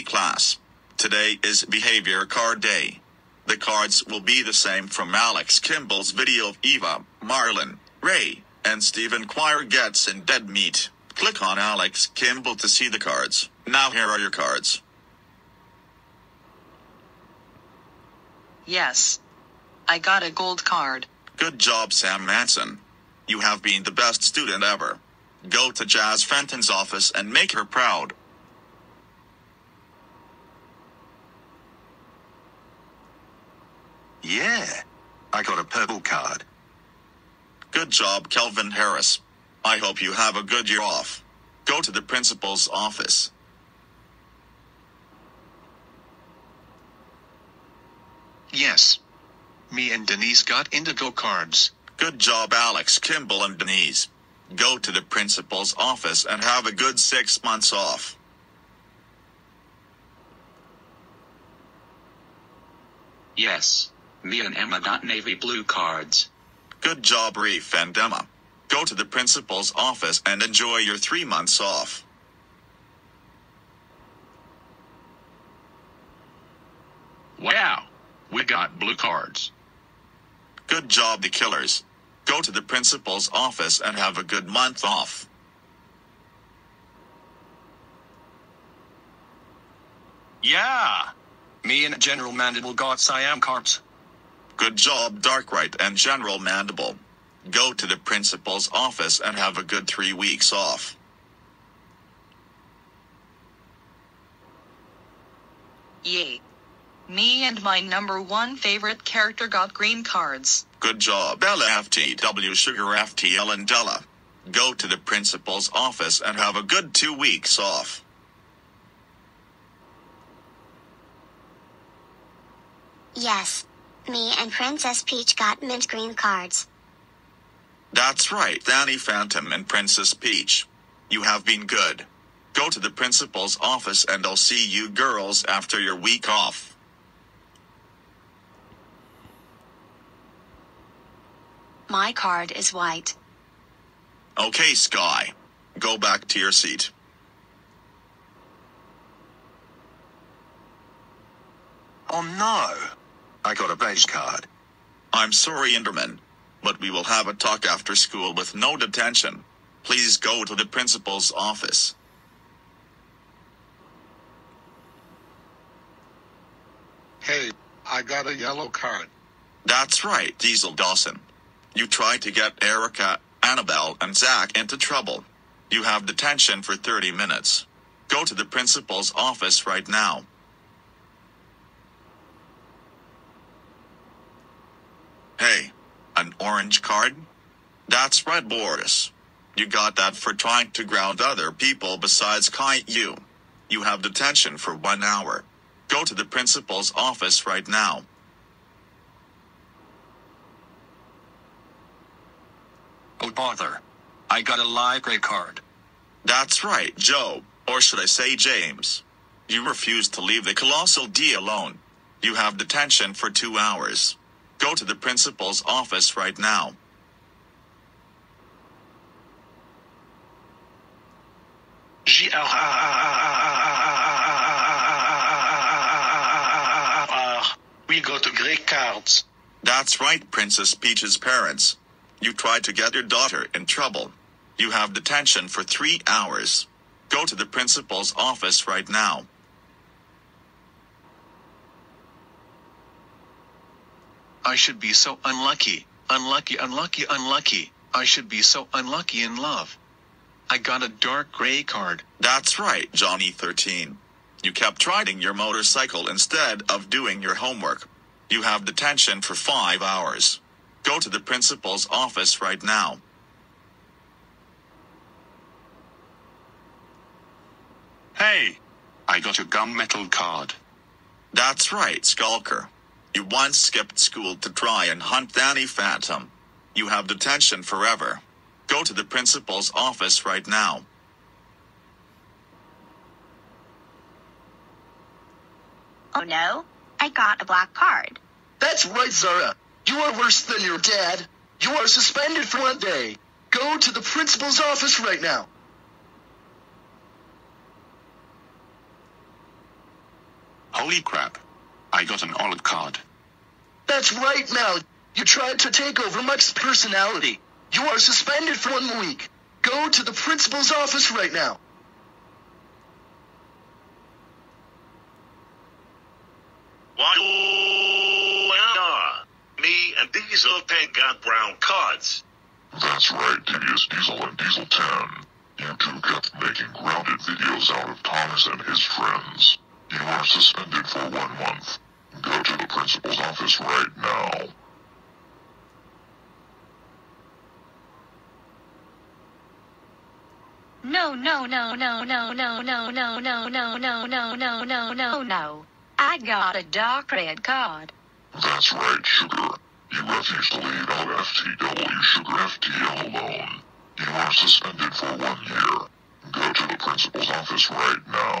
Class. Today is Behavior Card Day. The cards will be the same from Alex Kimball's video of Eva, Marlon, Ray, and Stephen Choir gets in Dead Meat. Click on Alex Kimball to see the cards. Now here are your cards. Yes. I got a gold card. Good job, Sam Manson. You have been the best student ever. Go to Jazz Fenton's office and make her proud. Yeah. I got a purple card. Good job, Kelvin Harris. I hope you have a good year off. Go to the principal's office. Yes. Me and Denise got indigo cards. Good job, Alex, Kimball, and Denise. Go to the principal's office and have a good six months off. Yes. Me and Emma got navy blue cards. Good job, Reef and Emma. Go to the principal's office and enjoy your three months off. Wow. We got blue cards. Good job, the killers. Go to the principal's office and have a good month off. Yeah. Me and General Mandible got Siam cards. Good job, Darkright and General Mandible. Go to the principal's office and have a good three weeks off. Yay. Me and my number one favorite character got green cards. Good job, Bella FTW Sugar FTL and Della. Go to the principal's office and have a good two weeks off. Yes. Me and Princess Peach got mint green cards. That's right, Danny Phantom and Princess Peach. You have been good. Go to the principal's office and I'll see you girls after your week off. My card is white. Okay, Sky. Go back to your seat. Oh no. I got a beige card. I'm sorry, Enderman, but we will have a talk after school with no detention. Please go to the principal's office. Hey, I got a yellow card. That's right, Diesel Dawson. You tried to get Erica, Annabelle, and Zach into trouble. You have detention for 30 minutes. Go to the principal's office right now. Hey, an orange card? That's right, Boris. You got that for trying to ground other people besides Kai you. You have detention for one hour. Go to the principal's office right now. Oh bother. I got a gray card. That's right, Joe, or should I say James. You refused to leave the Colossal D alone. You have detention for two hours. Go to the principal's office right now. We go to great cards. That's right, Princess Peach's parents. You tried to get your daughter in trouble. You have detention for three hours. Go to the principal's office right now. I should be so unlucky. Unlucky, unlucky, unlucky. I should be so unlucky in love. I got a dark gray card. That's right, Johnny 13. You kept riding your motorcycle instead of doing your homework. You have detention for five hours. Go to the principal's office right now. Hey. I got a gunmetal card. That's right, Skulker. You once skipped school to try and hunt Danny Phantom. You have detention forever. Go to the principal's office right now. Oh no. I got a black card. That's right, Zara. You are worse than your dad. You are suspended for one day. Go to the principal's office right now. Holy crap. I got an olive card. That's right, Mal. You tried to take over Mike's personality. You are suspended for one week. Go to the principal's office right now. Wow. Me and Diesel 10 got brown cards. That's right, Devious Diesel and Diesel 10. You two kept making grounded videos out of Thomas and his friends. You are suspended for one month. Go to the principal's office right now. No, no, no, no, no, no, no, no, no, no, no, no, no, no, no, no. I got a dark red card. That's right, Sugar. You refused to leave LFTW Sugar FTL alone. You are suspended for one year. Go to the principal's office right now.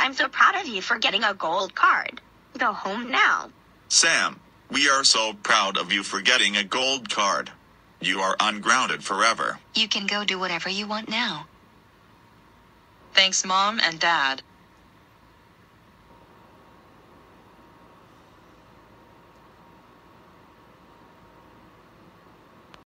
I'm so proud of you for getting a gold card. Go home now. Sam, we are so proud of you for getting a gold card. You are ungrounded forever. You can go do whatever you want now. Thanks, Mom and Dad.